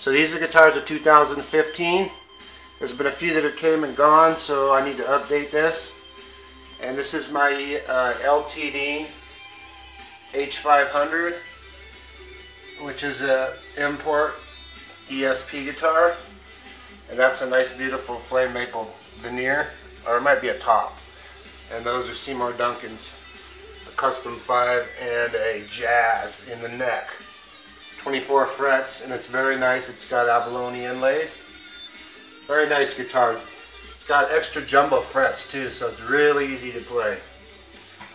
So these are guitars of 2015. There's been a few that have came and gone, so I need to update this. And this is my uh, LTD H500, which is a import ESP guitar. And that's a nice beautiful flame maple veneer, or it might be a top. And those are Seymour Duncan's, a custom 5 and a jazz in the neck. 24 frets, and it's very nice. It's got abalone inlays. Very nice guitar. It's got extra jumbo frets too, so it's really easy to play.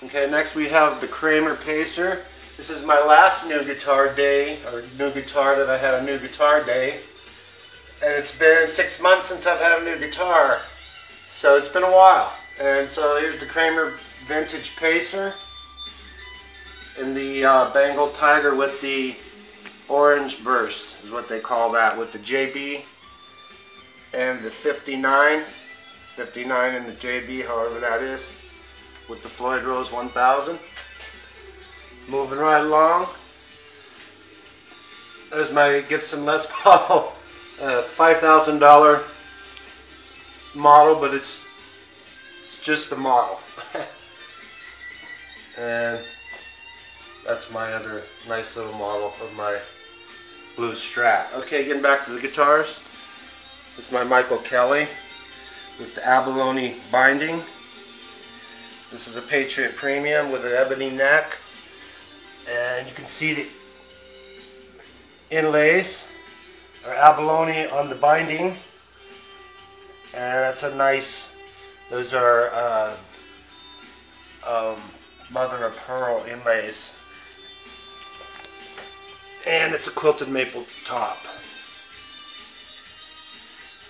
Okay, next we have the Kramer Pacer. This is my last new guitar day, or new guitar that I had a new guitar day. And it's been six months since I've had a new guitar. So it's been a while. And so here's the Kramer Vintage Pacer. In the uh, Bengal Tiger with the Orange Burst is what they call that with the JB and the 59 59 in the JB however that is with the Floyd Rose 1000 moving right along. There's my Gibson Les Paul uh, $5,000 model but it's it's just the model. And that's my other nice little model of my blue Strat. Okay, getting back to the guitars. This is my Michael Kelly with the abalone binding. This is a Patriot Premium with an ebony neck. And you can see the inlays are abalone on the binding. And that's a nice, those are uh, um, mother of pearl inlays and it's a quilted maple top.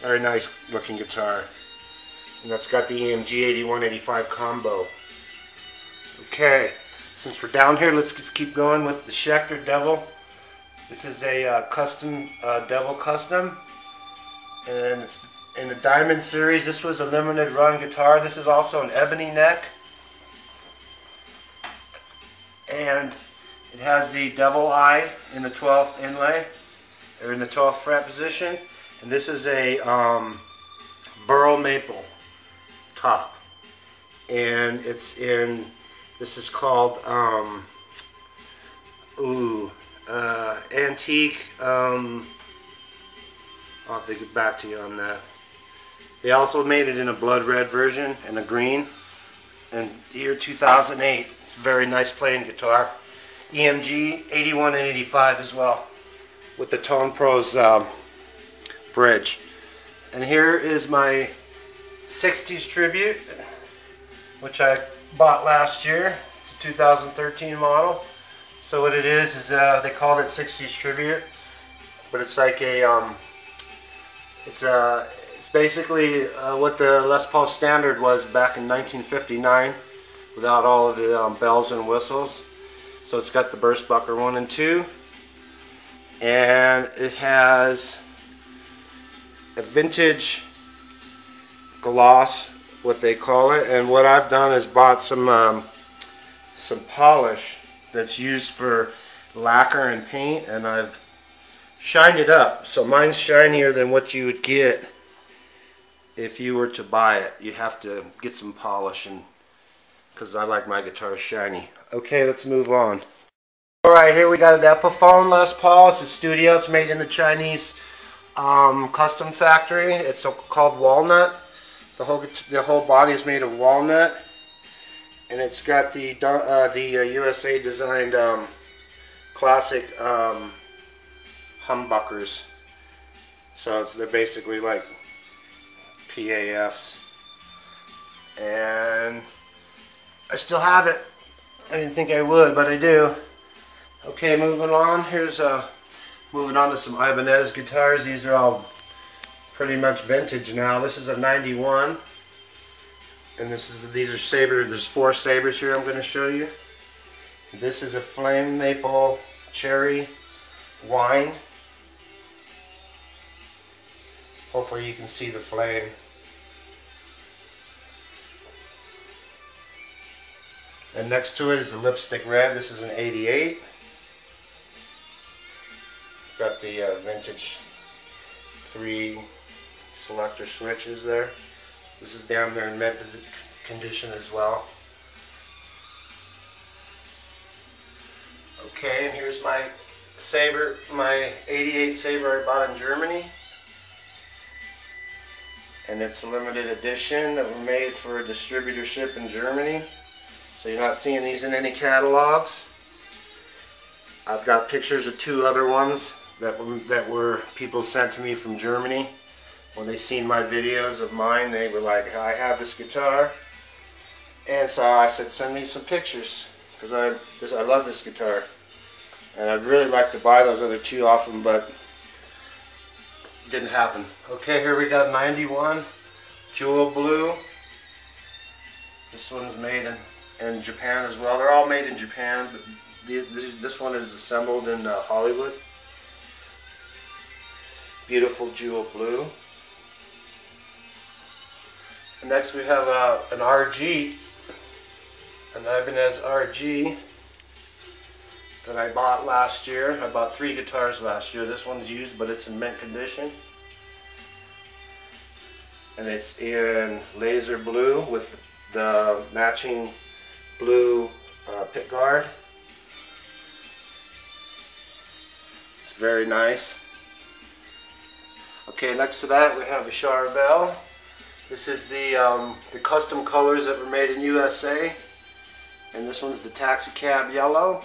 Very nice looking guitar. And that's got the EMG 8185 combo. Okay, since we're down here, let's just keep going with the Schecter Devil. This is a uh, custom uh, Devil custom, and it's in the Diamond series. This was a limited run guitar. This is also an ebony neck, and it has the double eye in the 12th inlay, or in the 12th fret position. And this is a um, burl maple top. And it's in, this is called, um, ooh, uh, antique, um, I'll have to get back to you on that. They also made it in a blood red version and a green. In year 2008, it's a very nice playing guitar. EMG 81 and 85 as well with the TonePros um, bridge. And here is my 60s tribute, which I bought last year. It's a 2013 model. So what it is is uh, they called it 60s tribute, but it's like a um, it's a uh, it's basically uh, what the Les Paul standard was back in 1959, without all of the um, bells and whistles. So it's got the BurstBucker 1 and 2. And it has a vintage gloss, what they call it. And what I've done is bought some um, some polish that's used for lacquer and paint. And I've shined it up. So mine's shinier than what you would get if you were to buy it. You have to get some polish and because I like my guitar shiny. Okay, let's move on. Alright, here we got an Epiphone Les Paul. It's a studio. It's made in the Chinese um, custom factory. It's called Walnut. The whole the whole body is made of walnut, and it's got the uh, the uh, USA designed um, classic um, humbuckers. So they're basically like PAFs, and I still have it. I didn't think I would, but I do. Okay, moving on. Here's uh, moving on to some Ibanez guitars. These are all pretty much vintage now. This is a 91. And this is these are saber. There's four sabers here I'm going to show you. This is a flame maple cherry wine. Hopefully you can see the flame. And next to it is a lipstick red. This is an 88. Got the uh, vintage three selector switches there. This is down there in mint condition as well. Okay, and here's my Saber, my 88 Saber I bought in Germany. And it's a limited edition that were made for a distributorship in Germany. So you're not seeing these in any catalogs. I've got pictures of two other ones that were, that were people sent to me from Germany. When they seen my videos of mine, they were like, I have this guitar. And so I said, send me some pictures because I, I love this guitar. And I'd really like to buy those other two off them, but didn't happen. Okay, here we got 91 Jewel Blue. This one's made in, in Japan as well. They're all made in Japan, but the, this, this one is assembled in uh, Hollywood. Beautiful Jewel Blue. Next we have uh, an RG, an Ibanez RG that I bought last year. I bought three guitars last year. This one's used, but it's in mint condition. And it's in laser blue with the matching blue uh, pick guard. It's very nice. Okay, next to that we have a Charvel. This is the, um, the custom colors that were made in USA. And this one's the taxi cab yellow.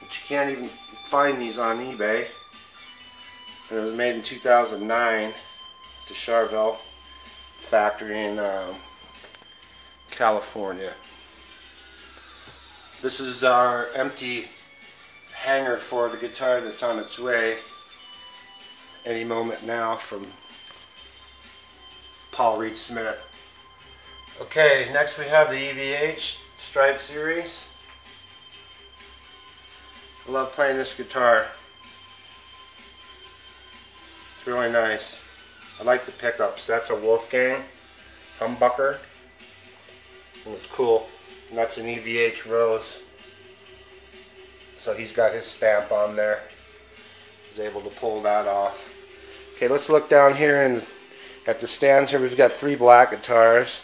But you can't even find these on eBay. And it was made in 2009 to Charvel factory in um, California. This is our empty hanger for the guitar that's on its way any moment now from Paul Reed Smith. Okay, next we have the EVH Stripe Series. I love playing this guitar. It's really nice. I like the pickups. That's a Wolfgang humbucker. And it's cool. And that's an EVH Rose. So he's got his stamp on there. He's able to pull that off. Okay, let's look down here and at the stands here. We've got three black guitars.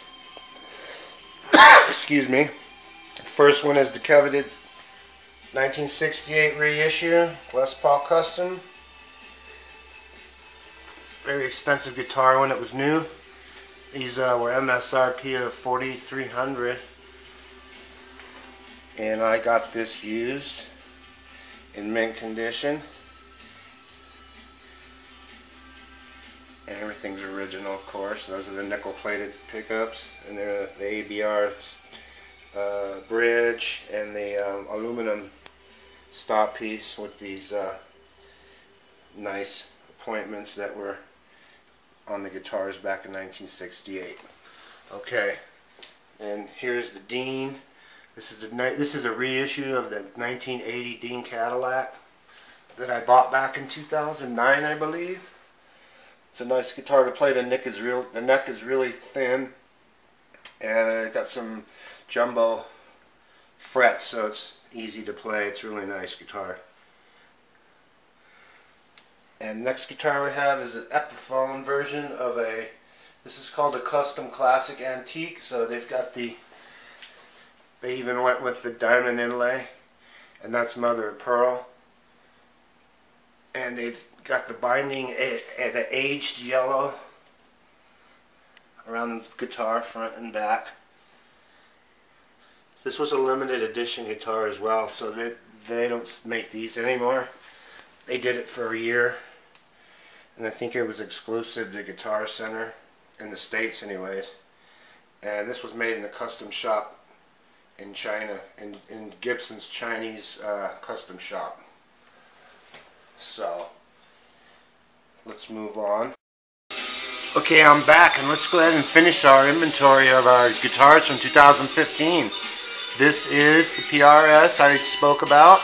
Excuse me. First one is the coveted 1968 reissue, Les Paul Custom. Very expensive guitar when it was new. These uh, were MSRP of 4300 and I got this used in mint condition and everything's original of course those are the nickel plated pickups and they're the ABR uh, bridge and the um, aluminum stop piece with these uh, nice appointments that were on the guitars back in 1968. Okay, and here's the Dean. This is a this is a reissue of the 1980 Dean Cadillac that I bought back in 2009, I believe. It's a nice guitar to play. The neck is real. The neck is really thin, and it got some jumbo frets, so it's easy to play. It's really nice guitar. And next guitar we have is an Epiphone version of a, this is called a Custom Classic Antique, so they've got the, they even went with the diamond inlay, and that's mother of pearl. And they've got the binding at an aged yellow around the guitar front and back. This was a limited edition guitar as well, so they, they don't make these anymore. They did it for a year, and I think it was exclusive to Guitar Center, in the States anyways. And this was made in a custom shop in China, in, in Gibson's Chinese uh, custom shop. So, let's move on. Okay, I'm back, and let's go ahead and finish our inventory of our guitars from 2015. This is the PRS I spoke about,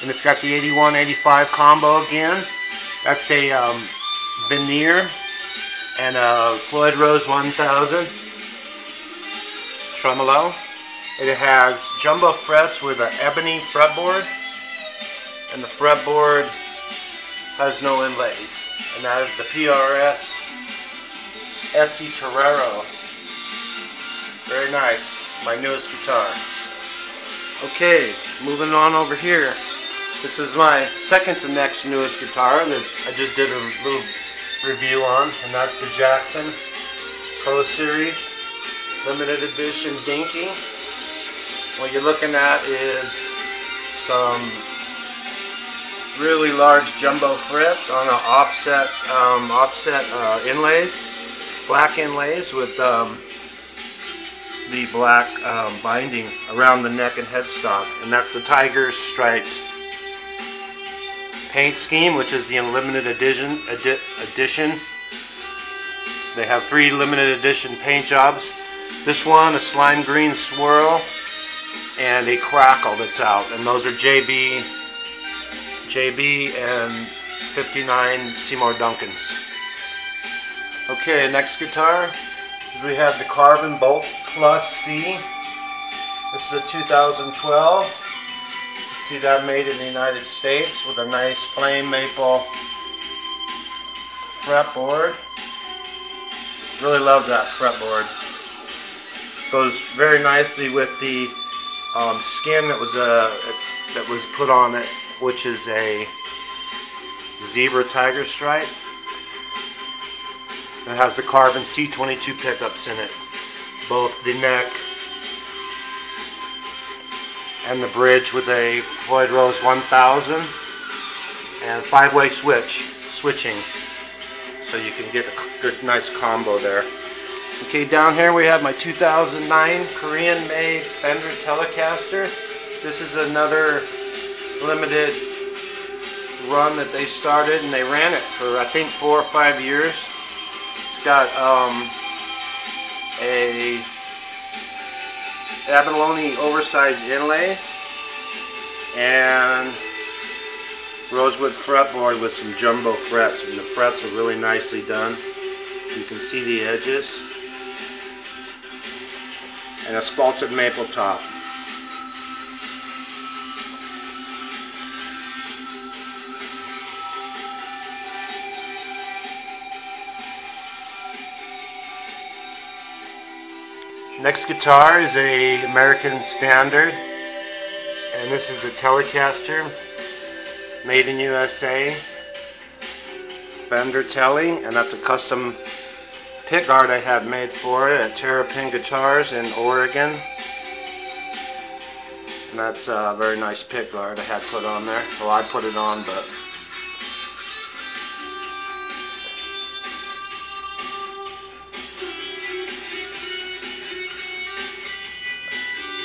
and it's got the 81-85 combo again. That's a um, veneer and a Floyd Rose 1000 tremolo. It has jumbo frets with an ebony fretboard, and the fretboard has no inlays. And that is the PRS SE Torero. Very nice. My newest guitar. Okay, moving on over here. This is my second to next newest guitar that I just did a little review on, and that's the Jackson Pro Series limited edition Dinky. What you're looking at is some really large jumbo frets on an offset um, offset uh, inlays, black inlays with um, the black um, binding around the neck and headstock, and that's the Tiger striped paint scheme, which is the limited edition. Edi edition. They have three limited edition paint jobs. This one, a slime green swirl, and a crackle that's out, and those are JB, JB, and 59 Seymour Duncans. Okay, next guitar, we have the Carvin Bolt Plus C. This is a 2012. See that made in the United States with a nice flame maple fretboard. Really love that fretboard. Goes very nicely with the um, skin that was uh, that was put on it, which is a zebra tiger stripe. It has the Carvin C22 pickups in it, both the neck and the bridge with a Floyd Rose 1000 and five-way switch switching so you can get a good nice combo there okay down here we have my 2009 Korean made Fender Telecaster. This is another limited run that they started and they ran it for I think four or five years. It's got um, a abalone oversized inlays and rosewood fretboard with some jumbo frets and the frets are really nicely done. You can see the edges and a spalted maple top. Next guitar is a American Standard and this is a Telecaster made in USA Fender Tele and that's a custom pickguard I had made for it at Terrapin Guitars in Oregon and that's a very nice pickguard I had put on there well I put it on but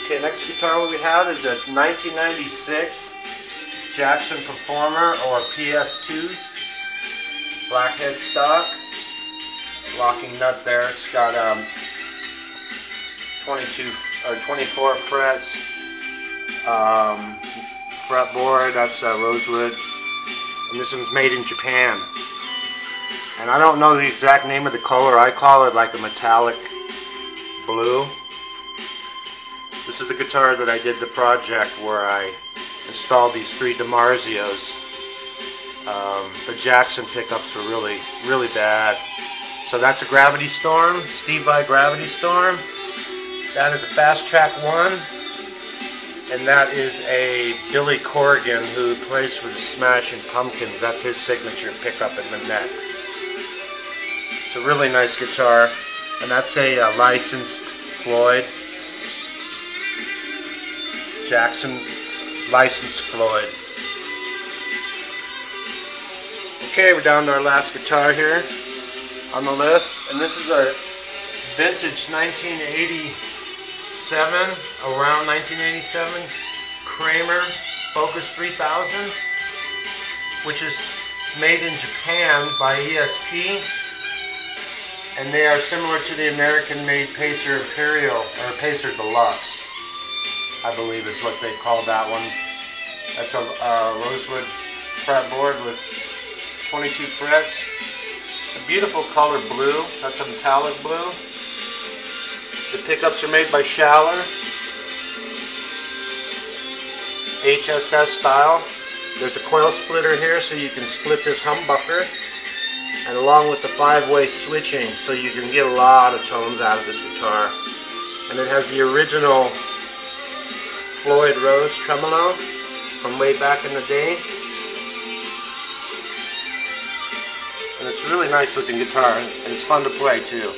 Okay, next guitar we have is a 1996 Jackson Performer or PS2 blackhead stock. Locking nut there. It's got um, 22 or 24 frets. Um, fretboard. That's uh, rosewood. And this one's made in Japan. And I don't know the exact name of the color. I call it like a metallic blue. This is the guitar that I did the project where I installed these three DiMarzios. Um, the Jackson pickups were really, really bad. So that's a Gravity Storm, Steve Vai Gravity Storm. That is a Fast Track 1. And that is a Billy Corgan who plays for the Smashing Pumpkins. That's his signature pickup in the neck. It's a really nice guitar. And that's a uh, licensed Floyd. Jackson licensed Floyd. Okay, we're down to our last guitar here on the list, and this is a vintage 1987, around 1987, Kramer Focus 3000, which is made in Japan by ESP, and they are similar to the American-made Pacer Imperial, or Pacer Deluxe. I believe is what they call that one. That's a uh, rosewood fretboard with 22 frets. A beautiful color blue. That's a metallic blue. The pickups are made by Schaller. HSS style. There's a coil splitter here so you can split this humbucker and along with the five-way switching so you can get a lot of tones out of this guitar. And it has the original Floyd Rose tremolo from way back in the day. It's a really nice looking guitar and it's fun to play too.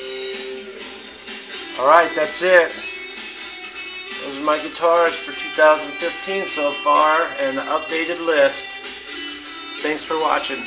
Alright, that's it. Those are my guitars for 2015 so far and the updated list. Thanks for watching.